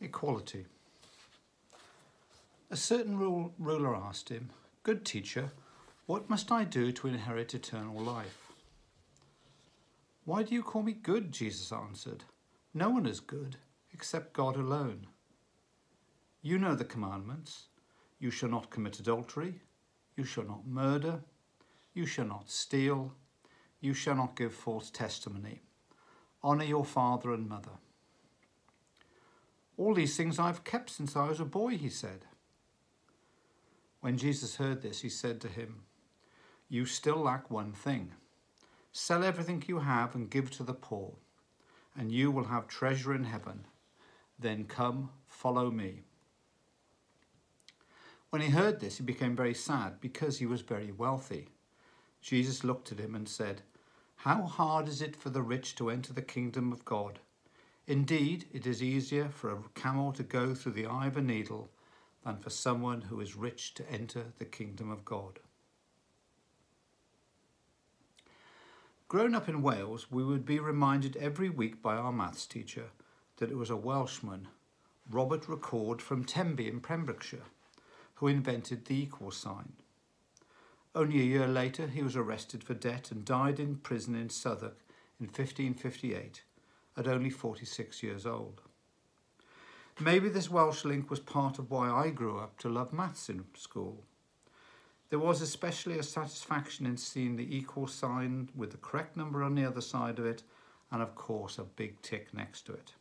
Equality. A certain ruler asked him, Good teacher, what must I do to inherit eternal life? Why do you call me good? Jesus answered. No one is good except God alone. You know the commandments. You shall not commit adultery. You shall not murder. You shall not steal. You shall not give false testimony. Honour your father and mother. All these things I've kept since I was a boy, he said. When Jesus heard this, he said to him, You still lack one thing. Sell everything you have and give to the poor, and you will have treasure in heaven. Then come, follow me. When he heard this, he became very sad because he was very wealthy. Jesus looked at him and said, How hard is it for the rich to enter the kingdom of God? Indeed, it is easier for a camel to go through the eye of a needle than for someone who is rich to enter the kingdom of God. Grown up in Wales, we would be reminded every week by our maths teacher that it was a Welshman, Robert Recorde from Tenby in Pembrokeshire, who invented the equal sign. Only a year later, he was arrested for debt and died in prison in Southwark in 1558 at only 46 years old. Maybe this Welsh link was part of why I grew up to love maths in school. There was especially a satisfaction in seeing the equal sign with the correct number on the other side of it and of course a big tick next to it.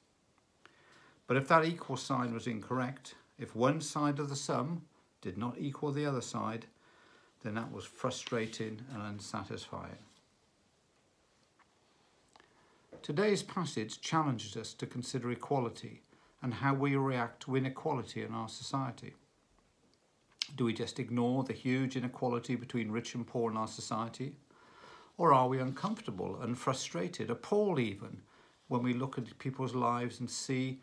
But if that equal sign was incorrect, if one side of the sum did not equal the other side, then that was frustrating and unsatisfying. Today's passage challenges us to consider equality and how we react to inequality in our society. Do we just ignore the huge inequality between rich and poor in our society? Or are we uncomfortable and frustrated, appalled even, when we look at people's lives and see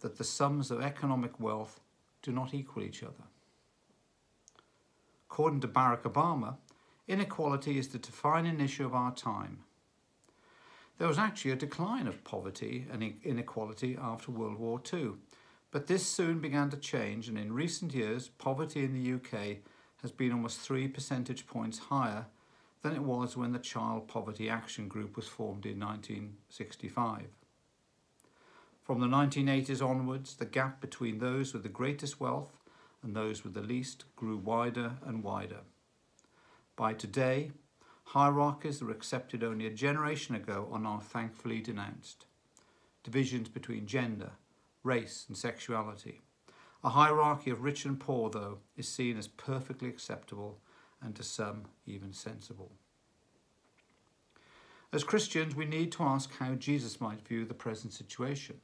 that the sums of economic wealth do not equal each other? According to Barack Obama, inequality is the defining issue of our time there was actually a decline of poverty and inequality after World War II, but this soon began to change and in recent years poverty in the UK has been almost three percentage points higher than it was when the Child Poverty Action Group was formed in 1965. From the 1980s onwards, the gap between those with the greatest wealth and those with the least grew wider and wider. By today, Hierarchies that were accepted only a generation ago are now thankfully denounced. Divisions between gender, race and sexuality. A hierarchy of rich and poor, though, is seen as perfectly acceptable and to some even sensible. As Christians, we need to ask how Jesus might view the present situation.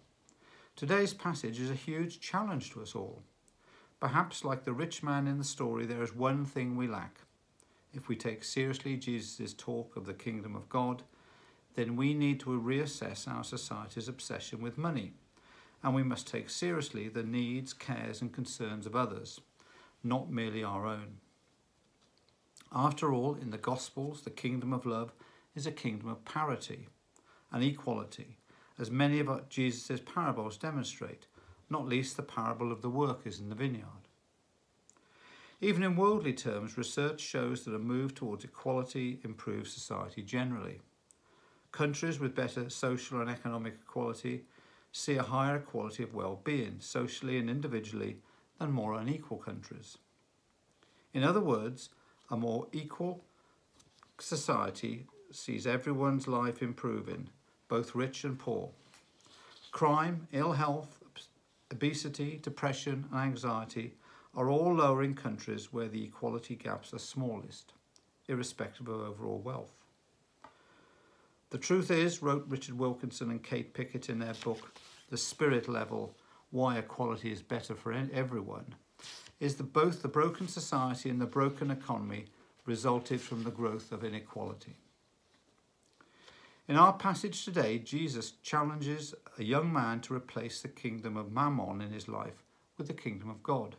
Today's passage is a huge challenge to us all. Perhaps, like the rich man in the story, there is one thing we lack if we take seriously Jesus' talk of the kingdom of God, then we need to reassess our society's obsession with money, and we must take seriously the needs, cares, and concerns of others, not merely our own. After all, in the Gospels, the kingdom of love is a kingdom of parity and equality, as many of Jesus' parables demonstrate, not least the parable of the workers in the vineyard. Even in worldly terms, research shows that a move towards equality improves society generally. Countries with better social and economic equality see a higher quality of well-being, socially and individually, than more unequal countries. In other words, a more equal society sees everyone's life improving, both rich and poor. Crime, ill health, obesity, depression and anxiety are all lower in countries where the equality gaps are smallest, irrespective of overall wealth. The truth is, wrote Richard Wilkinson and Kate Pickett in their book, The Spirit Level Why Equality is Better for Everyone, is that both the broken society and the broken economy resulted from the growth of inequality. In our passage today, Jesus challenges a young man to replace the kingdom of Mammon in his life with the kingdom of God.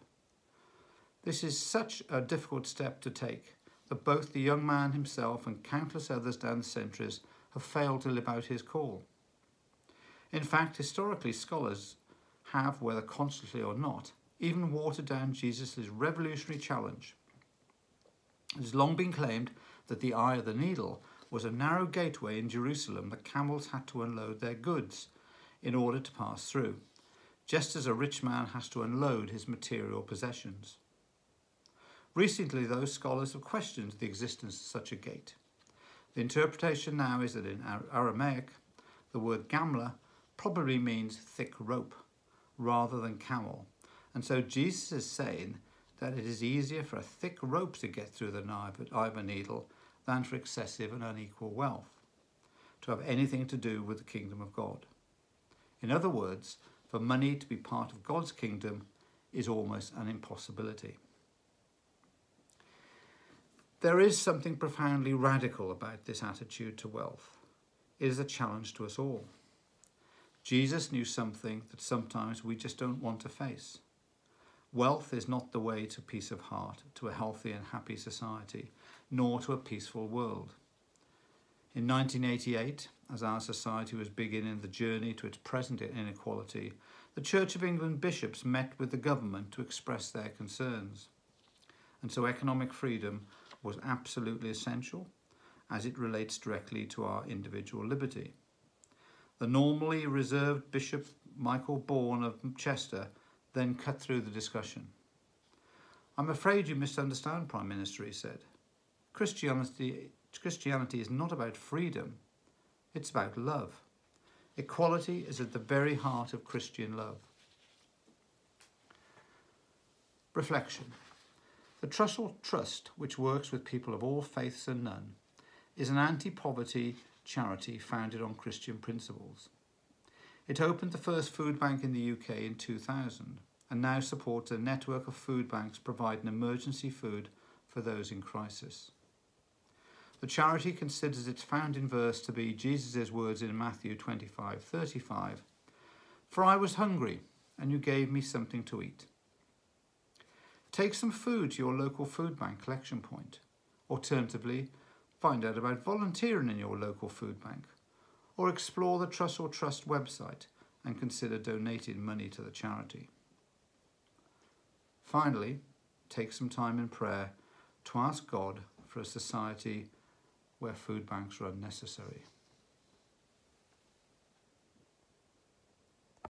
This is such a difficult step to take that both the young man himself and countless others down the centuries have failed to live out his call. In fact, historically, scholars have, whether consciously or not, even watered down Jesus' revolutionary challenge. It has long been claimed that the eye of the needle was a narrow gateway in Jerusalem that camels had to unload their goods in order to pass through, just as a rich man has to unload his material possessions. Recently, those scholars have questioned the existence of such a gate. The interpretation now is that in Aramaic, the word gamla probably means thick rope rather than camel. And so Jesus is saying that it is easier for a thick rope to get through the a needle than for excessive and unequal wealth, to have anything to do with the kingdom of God. In other words, for money to be part of God's kingdom is almost an impossibility. There is something profoundly radical about this attitude to wealth. It is a challenge to us all. Jesus knew something that sometimes we just don't want to face. Wealth is not the way to peace of heart, to a healthy and happy society, nor to a peaceful world. In 1988, as our society was beginning the journey to its present inequality, the Church of England bishops met with the government to express their concerns. And so economic freedom was absolutely essential as it relates directly to our individual liberty. The normally reserved Bishop Michael Baughen of Chester then cut through the discussion. I'm afraid you misunderstand, Prime Minister, he said. Christianity, Christianity is not about freedom, it's about love. Equality is at the very heart of Christian love. Reflection. The Trussell Trust, which works with people of all faiths and none, is an anti-poverty charity founded on Christian principles. It opened the first food bank in the UK in 2000 and now supports a network of food banks providing emergency food for those in crisis. The charity considers its founding verse to be Jesus' words in Matthew 25 35 For I was hungry, and you gave me something to eat. Take some food to your local food bank collection point. Alternatively, find out about volunteering in your local food bank, or explore the Trussell Trust website and consider donating money to the charity. Finally, take some time in prayer to ask God for a society where food banks are unnecessary.